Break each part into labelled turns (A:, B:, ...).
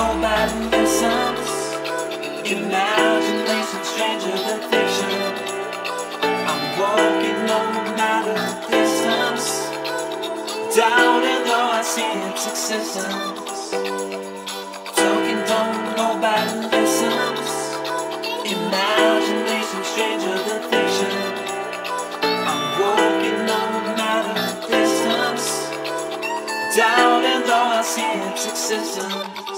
A: nobody listens. Imagination stranger than fiction. I'm walking no matter the distance. Doubting though I see its existence. Talking don't nobody listens. Imagination stranger than fiction. I'm walking no matter the distance. Doubting though I see its existence.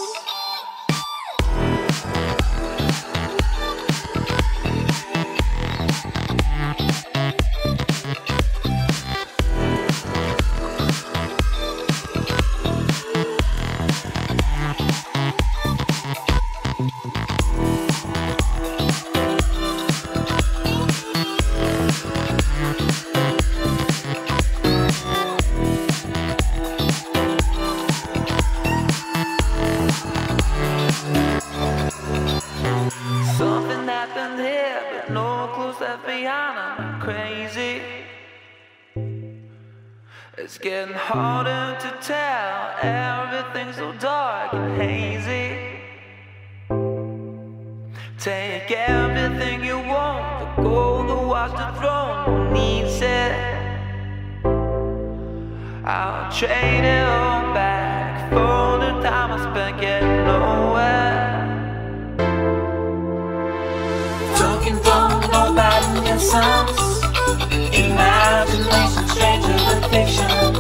A: I'm crazy. It's getting harder to tell. Everything's so dark and hazy. Take everything you want, the gold, the watch, the throne. Who needs it? I'll trade it all back for the time I spent getting nowhere. Stranger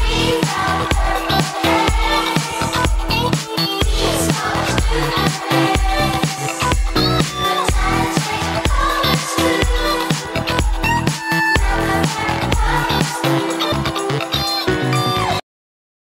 A: Hey, hey,
B: hey, hey.